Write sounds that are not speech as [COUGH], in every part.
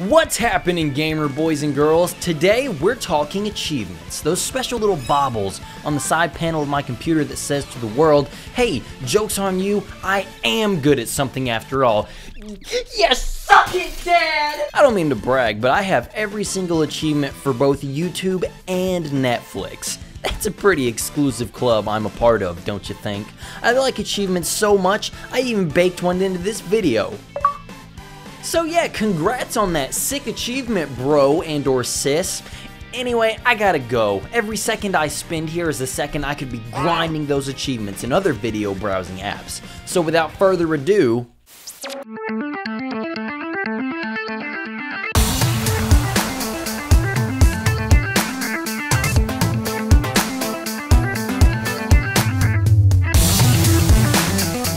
What's happening, gamer boys and girls? Today we're talking achievements, those special little baubles on the side panel of my computer that says to the world, hey, joke's on you, I am good at something after all. Yes, suck it, Dad! I don't mean to brag, but I have every single achievement for both YouTube and Netflix. That's a pretty exclusive club I'm a part of, don't you think? I like achievements so much, I even baked one into this video. So yeah, congrats on that sick achievement, bro and or sis. Anyway, I gotta go. Every second I spend here is a second I could be grinding those achievements in other video browsing apps. So without further ado,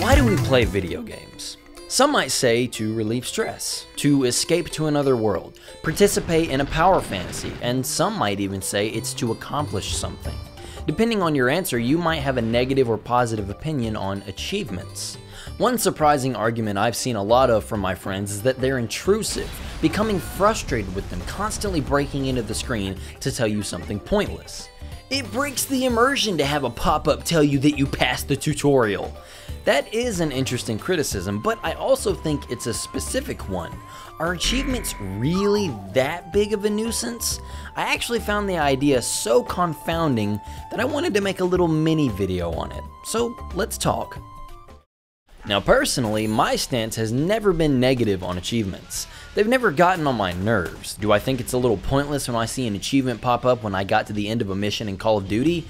Why do we play video games? Some might say to relieve stress, to escape to another world, participate in a power fantasy, and some might even say it's to accomplish something. Depending on your answer, you might have a negative or positive opinion on achievements. One surprising argument I've seen a lot of from my friends is that they're intrusive, becoming frustrated with them constantly breaking into the screen to tell you something pointless. It breaks the immersion to have a pop up tell you that you passed the tutorial. That is an interesting criticism, but I also think it's a specific one. Are achievements really that big of a nuisance? I actually found the idea so confounding that I wanted to make a little mini video on it. So let's talk. Now, personally, my stance has never been negative on achievements. They've never gotten on my nerves. Do I think it's a little pointless when I see an achievement pop up when I got to the end of a mission in Call of Duty?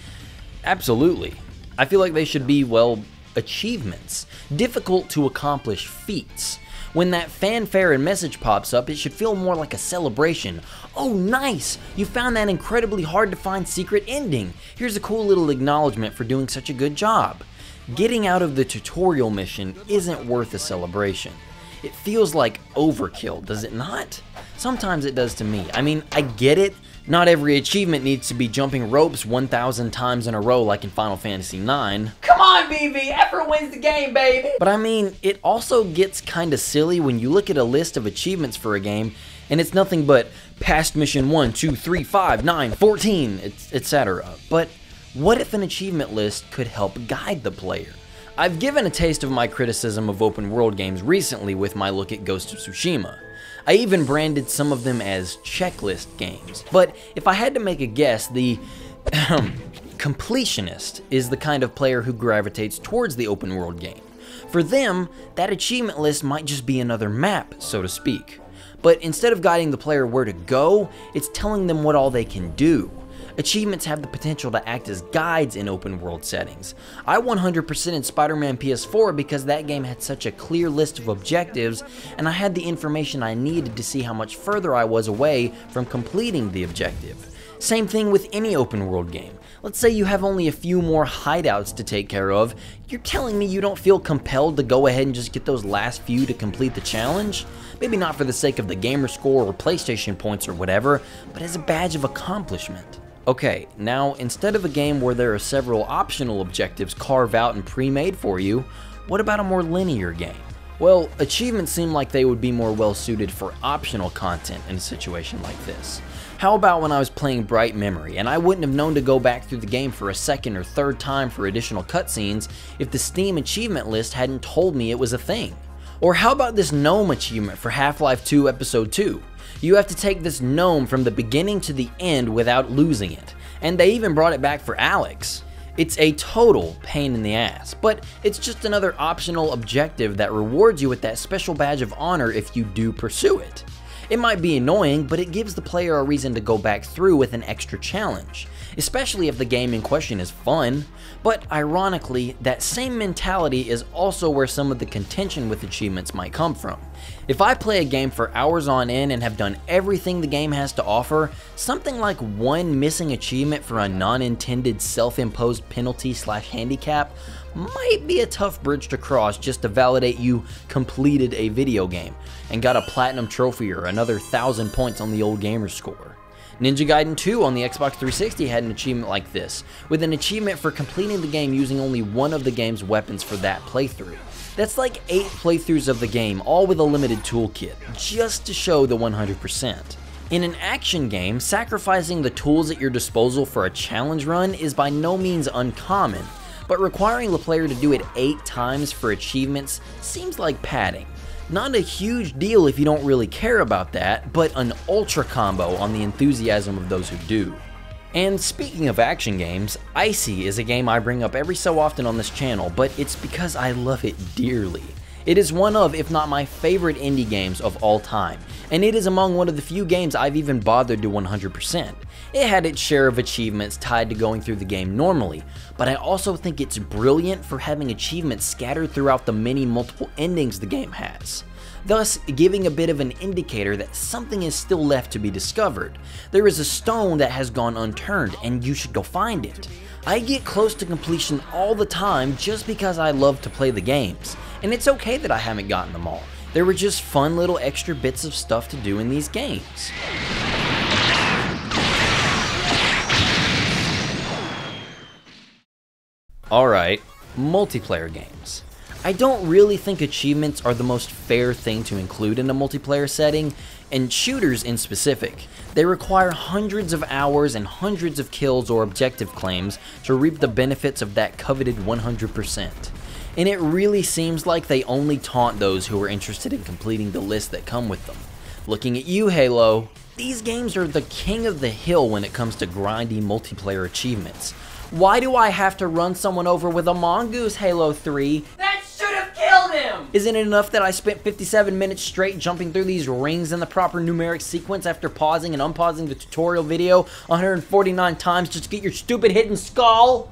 Absolutely. I feel like they should be, well, achievements, difficult to accomplish feats. When that fanfare and message pops up, it should feel more like a celebration. Oh, nice! You found that incredibly hard to find secret ending. Here's a cool little acknowledgement for doing such a good job. Getting out of the tutorial mission isn't worth a celebration. It feels like overkill, does it not? Sometimes it does to me. I mean, I get it. Not every achievement needs to be jumping ropes 1,000 times in a row like in Final Fantasy IX. Come on, Vivi! Effort wins the game, baby! But I mean, it also gets kinda silly when you look at a list of achievements for a game and it's nothing but past mission 1, 2, 3, 5, 9, 14, etc. But what if an achievement list could help guide the player? I've given a taste of my criticism of open world games recently with my look at Ghost of Tsushima. I even branded some of them as checklist games. But if I had to make a guess, the [CLEARS THROAT] completionist is the kind of player who gravitates towards the open world game. For them, that achievement list might just be another map, so to speak. But instead of guiding the player where to go, it's telling them what all they can do. Achievements have the potential to act as guides in open world settings. I 100% in Spider-Man PS4 because that game had such a clear list of objectives and I had the information I needed to see how much further I was away from completing the objective. Same thing with any open world game. Let's say you have only a few more hideouts to take care of, you're telling me you don't feel compelled to go ahead and just get those last few to complete the challenge? Maybe not for the sake of the gamer score or PlayStation points or whatever, but as a badge of accomplishment. Okay, now instead of a game where there are several optional objectives carved out and pre-made for you, what about a more linear game? Well, achievements seem like they would be more well suited for optional content in a situation like this. How about when I was playing Bright Memory and I wouldn't have known to go back through the game for a second or third time for additional cutscenes if the Steam achievement list hadn't told me it was a thing? Or how about this gnome achievement for Half-Life 2 Episode 2? You have to take this gnome from the beginning to the end without losing it. And they even brought it back for Alyx. It's a total pain in the ass, but it's just another optional objective that rewards you with that special badge of honor if you do pursue it. It might be annoying, but it gives the player a reason to go back through with an extra challenge, especially if the game in question is fun. But ironically, that same mentality is also where some of the contention with achievements might come from. If I play a game for hours on end and have done everything the game has to offer, something like one missing achievement for a non-intended self-imposed penalty slash handicap might be a tough bridge to cross just to validate you completed a video game and got a platinum trophy or another thousand points on the old gamer score. Ninja Gaiden 2 on the Xbox 360 had an achievement like this, with an achievement for completing the game using only one of the game's weapons for that playthrough. That's like 8 playthroughs of the game, all with a limited toolkit, just to show the 100%. In an action game, sacrificing the tools at your disposal for a challenge run is by no means uncommon, but requiring the player to do it 8 times for achievements seems like padding. Not a huge deal if you don't really care about that, but an ultra combo on the enthusiasm of those who do. And speaking of action games, ICEY is a game I bring up every so often on this channel, but it's because I love it dearly. It is one of, if not my favorite indie games of all time, and it is among one of the few games I've even bothered to 100%. It had its share of achievements tied to going through the game normally, but I also think it's brilliant for having achievements scattered throughout the many multiple endings the game has thus giving a bit of an indicator that something is still left to be discovered. There is a stone that has gone unturned and you should go find it. I get close to completion all the time just because I love to play the games, and it's okay that I haven't gotten them all. There were just fun little extra bits of stuff to do in these games. Alright, multiplayer games. I don't really think achievements are the most fair thing to include in a multiplayer setting, and shooters in specific. They require hundreds of hours and hundreds of kills or objective claims to reap the benefits of that coveted 100%. And it really seems like they only taunt those who are interested in completing the lists that come with them. Looking at you, Halo, these games are the king of the hill when it comes to grindy multiplayer achievements. Why do I have to run someone over with a mongoose, Halo 3? That should have killed him! Isn't it enough that I spent 57 minutes straight jumping through these rings in the proper numeric sequence after pausing and unpausing the tutorial video 149 times just to get your stupid hidden skull?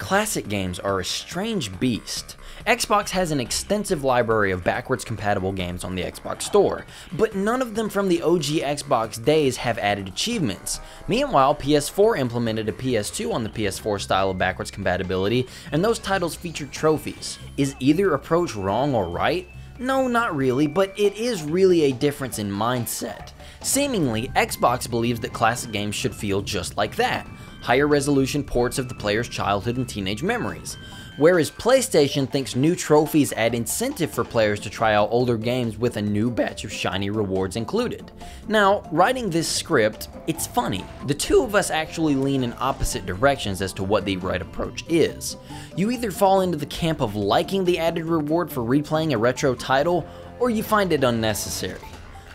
Classic games are a strange beast. Xbox has an extensive library of backwards compatible games on the Xbox Store, but none of them from the OG Xbox days have added achievements. Meanwhile, PS4 implemented a PS2 on the PS4 style of backwards compatibility, and those titles featured trophies. Is either approach wrong or right? No, not really, but it is really a difference in mindset. Seemingly, Xbox believes that classic games should feel just like that higher resolution ports of the player's childhood and teenage memories whereas PlayStation thinks new trophies add incentive for players to try out older games with a new batch of shiny rewards included. Now, writing this script, it's funny. The two of us actually lean in opposite directions as to what the right approach is. You either fall into the camp of liking the added reward for replaying a retro title, or you find it unnecessary.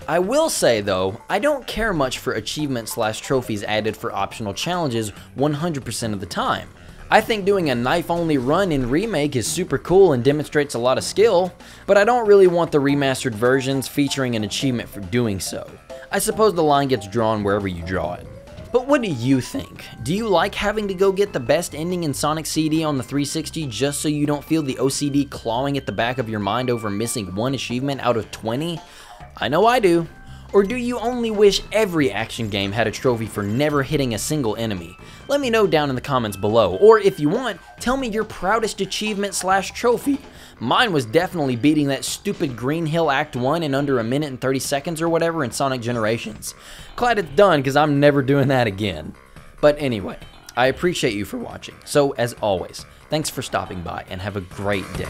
I will say though, I don't care much for achievement slash trophies added for optional challenges 100% of the time. I think doing a knife-only run in Remake is super cool and demonstrates a lot of skill, but I don't really want the remastered versions featuring an achievement for doing so. I suppose the line gets drawn wherever you draw it. But what do you think? Do you like having to go get the best ending in Sonic CD on the 360 just so you don't feel the OCD clawing at the back of your mind over missing one achievement out of 20? I know I do. Or do you only wish every action game had a trophy for never hitting a single enemy? Let me know down in the comments below, or if you want, tell me your proudest achievement slash trophy. Mine was definitely beating that stupid Green Hill Act 1 in under a minute and 30 seconds or whatever in Sonic Generations. Glad it's done because I'm never doing that again. But anyway, I appreciate you for watching. So as always, thanks for stopping by and have a great day.